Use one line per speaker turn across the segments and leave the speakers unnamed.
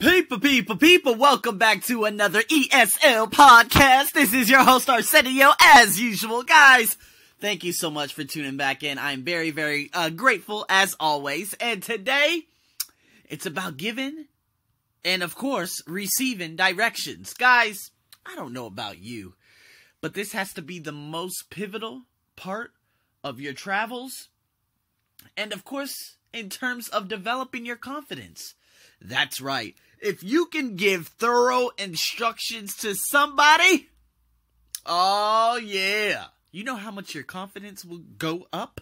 People, people, people, welcome back to another ESL podcast. This is your host Arsenio as usual. Guys, thank you so much for tuning back in. I'm very, very uh, grateful as always. And today, it's about giving and of course, receiving directions. Guys, I don't know about you, but this has to be the most pivotal part of your travels. And of course, in terms of developing your confidence. That's right. If you can give thorough instructions to somebody, oh yeah. You know how much your confidence will go up?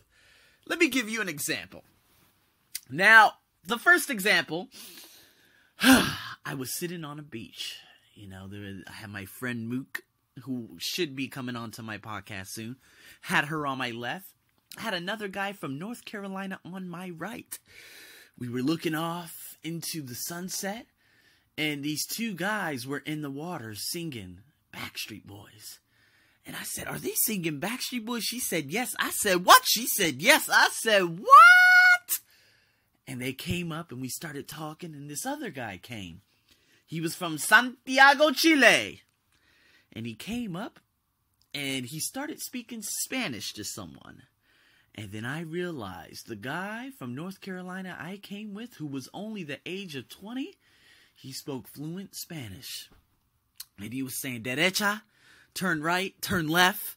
Let me give you an example. Now, the first example, I was sitting on a beach. You know, there I had my friend Mook, who should be coming onto my podcast soon, had her on my left. I had another guy from North Carolina on my right. We were looking off into the sunset, and these two guys were in the water singing Backstreet Boys. And I said, Are they singing Backstreet Boys? She said, Yes. I said, What? She said, Yes. I said, What? And they came up and we started talking, and this other guy came. He was from Santiago, Chile. And he came up and he started speaking Spanish to someone. And then I realized the guy from North Carolina I came with, who was only the age of 20, he spoke fluent Spanish. And he was saying derecha, turn right, turn left,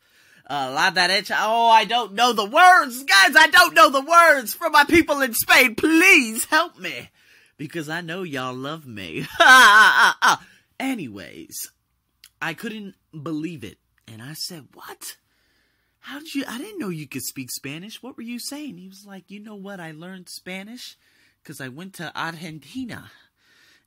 uh, la derecha. Oh, I don't know the words. Guys, I don't know the words. For my people in Spain, please help me. Because I know y'all love me. Anyways, I couldn't believe it. And I said, what? How did you? I didn't know you could speak Spanish. What were you saying? He was like, you know what? I learned Spanish because I went to Argentina.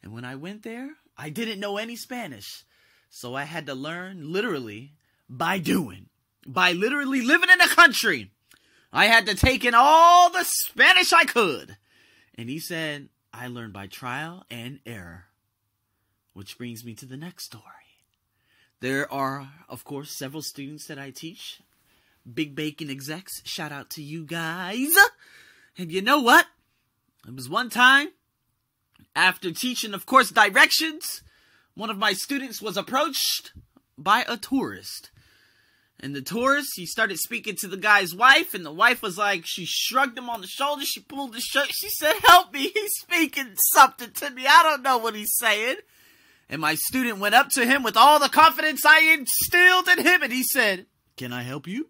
And when I went there, I didn't know any Spanish. So I had to learn literally by doing, by literally living in a country. I had to take in all the Spanish I could. And he said, I learned by trial and error. Which brings me to the next story. There are, of course, several students that I teach Big Bacon execs, shout out to you guys. And you know what? It was one time, after teaching, of course, directions, one of my students was approached by a tourist. And the tourist, he started speaking to the guy's wife, and the wife was like, she shrugged him on the shoulder, she pulled his shirt, she said, Help me, he's speaking something to me, I don't know what he's saying. And my student went up to him with all the confidence I instilled in him, and he said, Can I help you?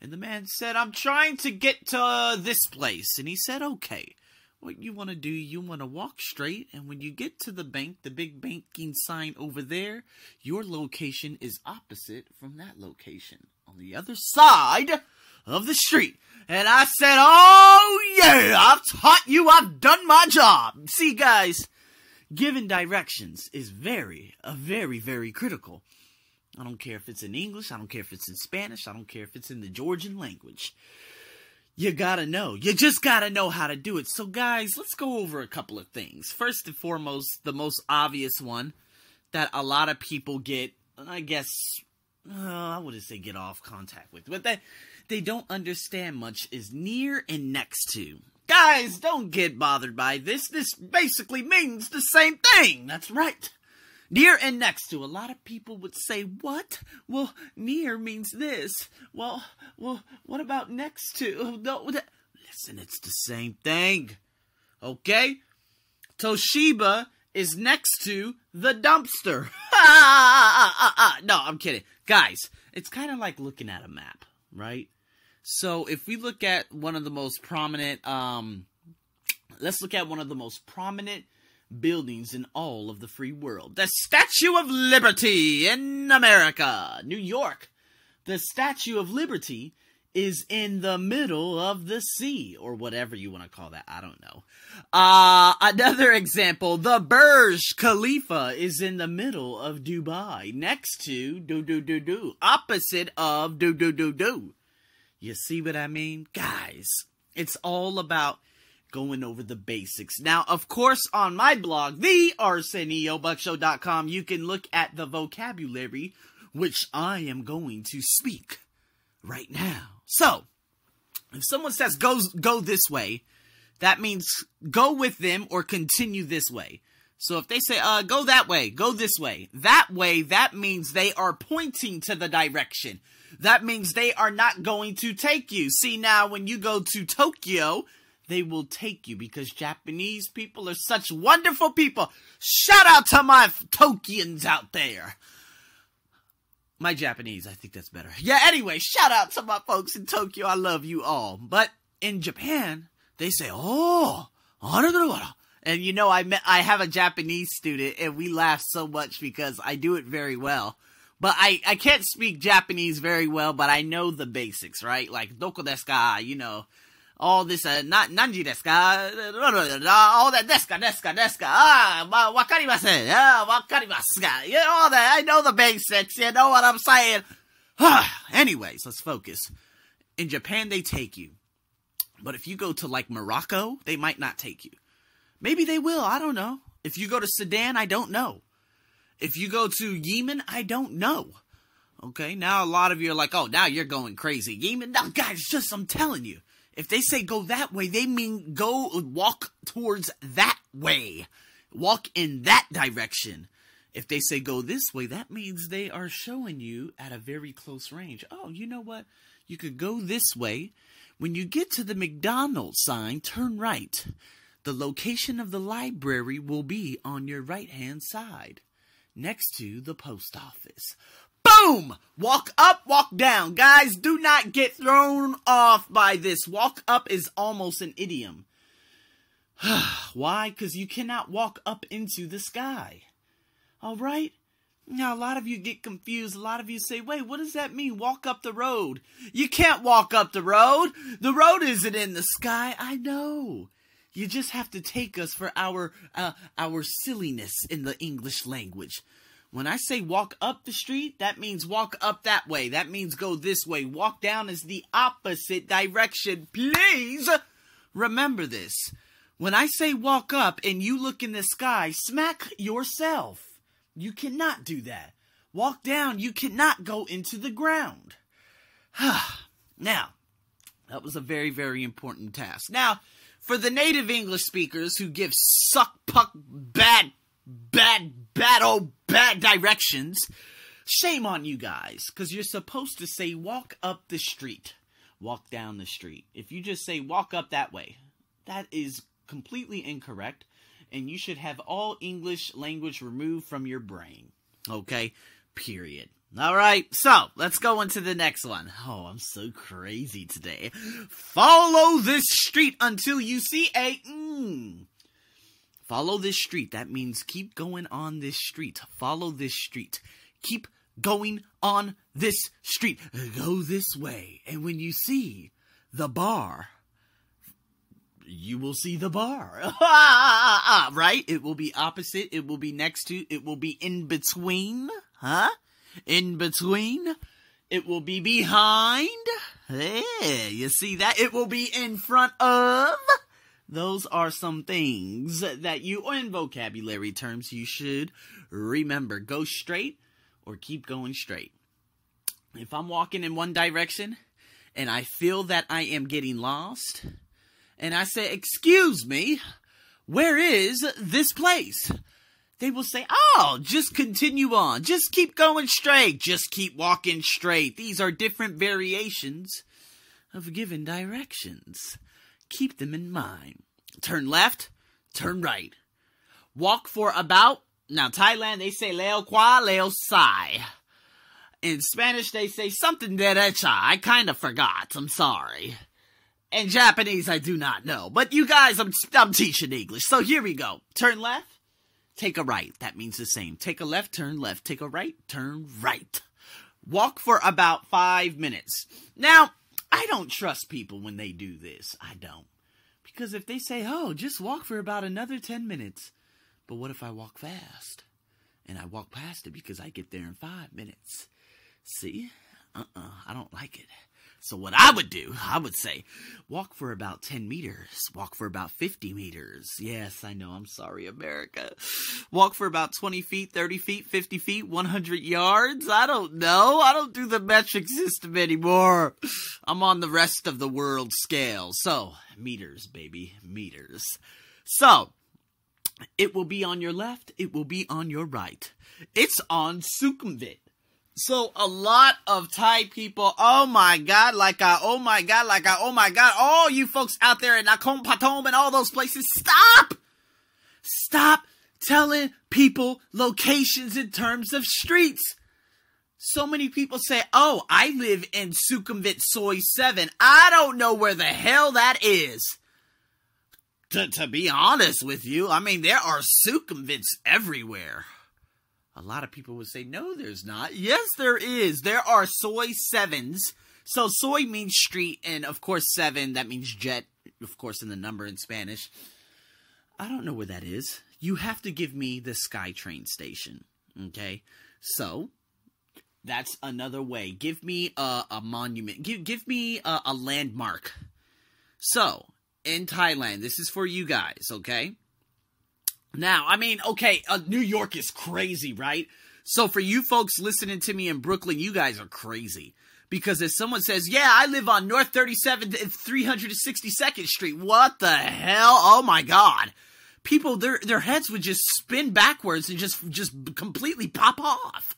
And the man said, I'm trying to get to this place. And he said, okay. What you want to do, you want to walk straight, and when you get to the bank, the big banking sign over there, your location is opposite from that location on the other side of the street. And I said, Oh, yeah, I've taught you, I've done my job. See, guys, giving directions is very, a very, very critical. I don't care if it's in English. I don't care if it's in Spanish. I don't care if it's in the Georgian language. You gotta know. You just gotta know how to do it. So, guys, let's go over a couple of things. First and foremost, the most obvious one that a lot of people get, I guess, uh, I wouldn't say get off contact with, but that they don't understand much is near and next to. Guys, don't get bothered by this. This basically means the same thing. That's right. Near and next to. A lot of people would say, what? Well, near means this. Well, well, what about next to? No, that... Listen, it's the same thing. Okay? Toshiba is next to the dumpster. no, I'm kidding. Guys, it's kind of like looking at a map, right? So if we look at one of the most prominent, um, let's look at one of the most prominent buildings in all of the free world. The Statue of Liberty in America, New York. The Statue of Liberty is in the middle of the sea, or whatever you want to call that. I don't know. Uh, another example, the Burj Khalifa is in the middle of Dubai, next to do do do do, opposite of do do do do. You see what I mean? Guys, it's all about going over the basics. Now, of course, on my blog, the ArsenioBuckShow.com, you can look at the vocabulary which I am going to speak right now. So, if someone says go go this way, that means go with them or continue this way. So if they say, uh, go that way, go this way, that way, that means they are pointing to the direction. That means they are not going to take you. See, now when you go to Tokyo, they will take you because Japanese people are such wonderful people. Shout out to my Tokians out there. My Japanese, I think that's better. Yeah, anyway, shout out to my folks in Tokyo. I love you all. But in Japan, they say, oh, and you know, I met, I have a Japanese student and we laugh so much because I do it very well. But I, I can't speak Japanese very well, but I know the basics, right? Like, doko desu ka, you know, all this, uh, not, nanji desu ka, all that desu ka, desu ka, desu ka, ah, ma, wakarimasen, ah, wakarimasu ga, you know, all that, I know the basics, you know what I'm saying? Anyways, let's focus. In Japan, they take you. But if you go to like Morocco, they might not take you. Maybe they will, I don't know. If you go to Sudan, I don't know. If you go to Yemen, I don't know. Okay, now a lot of you are like, oh, now you're going crazy. Yemen, no, guys, just, I'm telling you. If they say go that way, they mean go walk towards that way. Walk in that direction. If they say go this way, that means they are showing you at a very close range. Oh, you know what? You could go this way. When you get to the McDonald's sign, turn right. The location of the library will be on your right hand side next to the post office. Boom! Walk up, walk down. Guys, do not get thrown off by this. Walk up is almost an idiom. Why? Because you cannot walk up into the sky. All right? Now, a lot of you get confused. A lot of you say, wait, what does that mean? Walk up the road. You can't walk up the road. The road isn't in the sky. I know. You just have to take us for our uh, our silliness in the English language. When I say walk up the street, that means walk up that way. That means go this way. Walk down is the opposite direction. Please remember this. When I say walk up and you look in the sky, smack yourself. You cannot do that. Walk down, you cannot go into the ground. now, that was a very, very important task. Now, for the native English speakers who give suck puck bad, bad, bad, oh, bad directions, shame on you guys, because you're supposed to say walk up the street, walk down the street. If you just say walk up that way, that is completely incorrect, and you should have all English language removed from your brain. Okay? Period. All right, so let's go into the next one. Oh, I'm so crazy today. Follow this street until you see a. Mm. Follow this street. That means keep going on this street. Follow this street. Keep going on this street. Go this way. And when you see the bar, you will see the bar. right? It will be opposite. It will be next to. It will be in between. Huh? in between. It will be behind. Yeah, you see that? It will be in front of. Those are some things that you, in vocabulary terms, you should remember. Go straight or keep going straight. If I'm walking in one direction and I feel that I am getting lost, and I say, Excuse me, where is this place? they will say, Oh, just continue on. Just keep going straight. Just keep walking straight. These are different variations of given directions. Keep them in mind. Turn left, turn right. Walk for about, now Thailand, they say leo qua, leo sai. In Spanish, they say something derecha. I kind of forgot. I'm sorry. In Japanese, I do not know. But you guys, I'm, I'm teaching English. So here we go. Turn left Take a right. That means the same. Take a left, turn left. Take a right, turn right. Walk for about five minutes. Now, I don't trust people when they do this. I don't. Because if they say, oh, just walk for about another 10 minutes. But what if I walk fast? And I walk past it because I get there in five minutes. See? Uh uh-uh, uh I don't like it. So what I would do, I would say, walk for about 10 meters, walk for about 50 meters. Yes, I know, I'm sorry, America. Walk for about 20 feet, 30 feet, 50 feet, 100 yards. I don't know. I don't do the metric system anymore. I'm on the rest of the world scale. So, meters, baby, meters. So, It will be on your left. It will be on your right. It's on Sukhumvit. So a lot of Thai people, oh my god, like I, oh my god, like I, oh my god, all you folks out there in Nakhon Pathom and all those places, stop! Stop telling people locations in terms of streets. So many people say, oh, I live in Sukhumvit Soi 7. I don't know where the hell that is. To, to be honest with you, I mean, there are Sukhumvits everywhere. A lot of people would say, no, there's not. Yes, there is. There are soi sevens. So soi means street, and of course, seven, that means jet, of course, in the number in Spanish. I don't know where that is. You have to give me the SkyTrain station. Okay? So, that's another way. Give me a, a monument. Give, give me a, a landmark. So, in Thailand, this is for you guys, okay? Now, I mean, okay, uh, New York is crazy, right? So for you folks listening to me in Brooklyn, you guys are crazy. Because if someone says, yeah, I live on North 37th and 362nd Street, what the hell? Oh my god. People, their, their heads would just spin backwards and just, just completely pop off.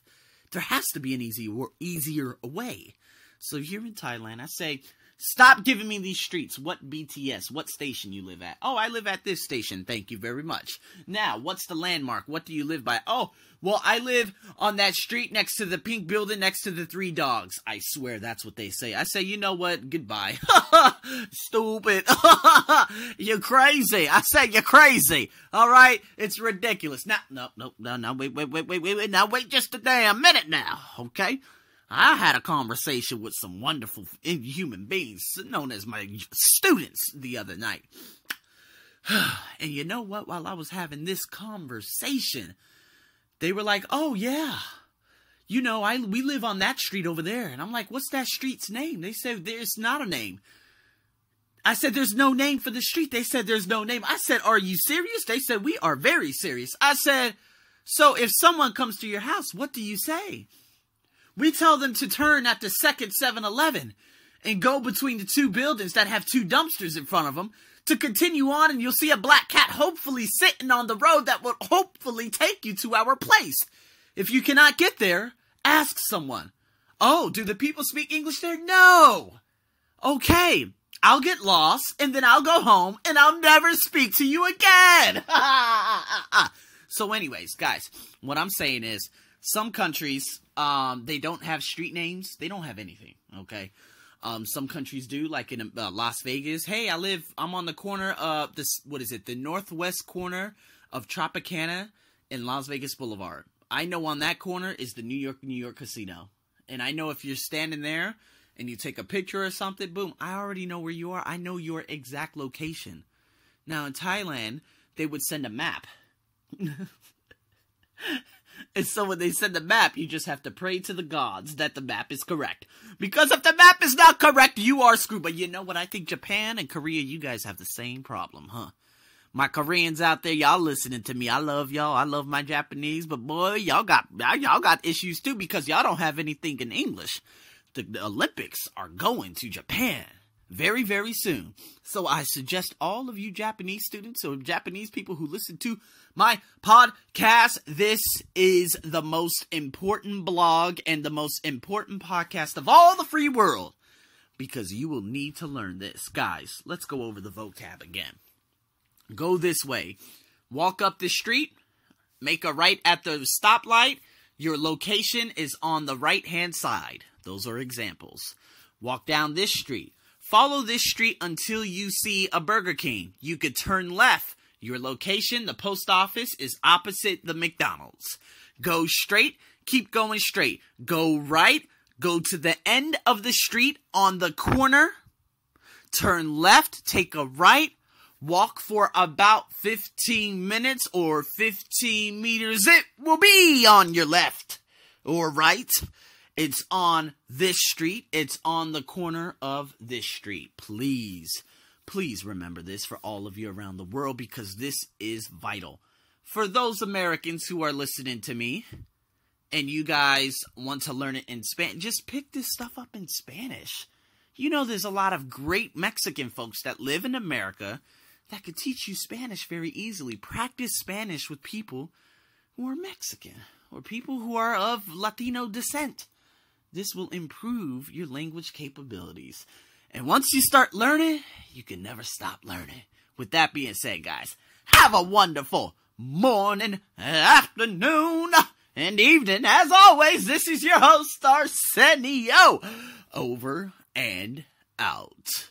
There has to be an easy, easier way. So here in Thailand, I say, Stop giving me these streets. What BTS? What station you live at? Oh, I live at this station. Thank you very much. Now, what's the landmark? What do you live by? Oh, well, I live on that street next to the pink building next to the three dogs. I swear that's what they say. I say, you know what? Goodbye. Stupid. you're crazy. I say you're crazy. All right? It's ridiculous. Now, no, no, no, no, wait, wait, wait, wait, wait, wait. Now, wait just a damn minute now. Okay? I had a conversation with some wonderful human beings known as my students the other night. and you know what? While I was having this conversation, they were like, "Oh yeah, you know, I we live on that street over there." And I'm like, "What's that street's name?" They said, "There's not a name." I said, "There's no name for the street." They said, "There's no name." I said, "Are you serious?" They said, "We are very serious." I said, "So if someone comes to your house, what do you say?" We tell them to turn at the second 7 Eleven and go between the two buildings that have two dumpsters in front of them to continue on, and you'll see a black cat hopefully sitting on the road that will hopefully take you to our place. If you cannot get there, ask someone. Oh, do the people speak English there? No. Okay, I'll get lost, and then I'll go home, and I'll never speak to you again. so, anyways, guys, what I'm saying is some countries, um, they don't have street names. They don't have anything. Okay. Um, some countries do, like in uh, Las Vegas. Hey, I live. I'm on the corner of this. What is it? The northwest corner of Tropicana and Las Vegas Boulevard. I know on that corner is the New York New York Casino, and I know if you're standing there and you take a picture or something, boom, I already know where you are. I know your exact location. Now in Thailand, they would send a map. And so when they send the map, you just have to pray to the gods that the map is correct. Because if the map is not correct, you are screwed. But you know what? I think Japan and Korea, you guys have the same problem, huh? My Koreans out there, y'all listening to me. I love y'all. I love my Japanese, but boy, y'all got y'all got issues too because y'all don't have anything in English. The, the Olympics are going to Japan very, very soon. So I suggest all of you Japanese students or Japanese people who listen to my podcast. This is the most important blog and the most important podcast of all the free world because you will need to learn this. Guys, let's go over the vocab again. Go this way. Walk up the street, make a right at the stoplight. Your location is on the right hand side. Those are examples. Walk down this street. Follow this street until you see a Burger King. You could turn left your location, the post office, is opposite the McDonald's. Go straight, keep going straight. Go right, go to the end of the street on the corner. Turn left, take a right, walk for about 15 minutes or 15 meters. It will be on your left or right. It's on this street. It's on the corner of this street. Please Please remember this for all of you around the world because this is vital. For those Americans who are listening to me and you guys want to learn it in Spanish, just pick this stuff up in Spanish. You know, there's a lot of great Mexican folks that live in America that could teach you Spanish very easily. Practice Spanish with people who are Mexican or people who are of Latino descent. This will improve your language capabilities. And once you start learning, you can never stop learning. With that being said, guys, have a wonderful morning, afternoon, and evening. As always, this is your host, Arsenio. Over and out.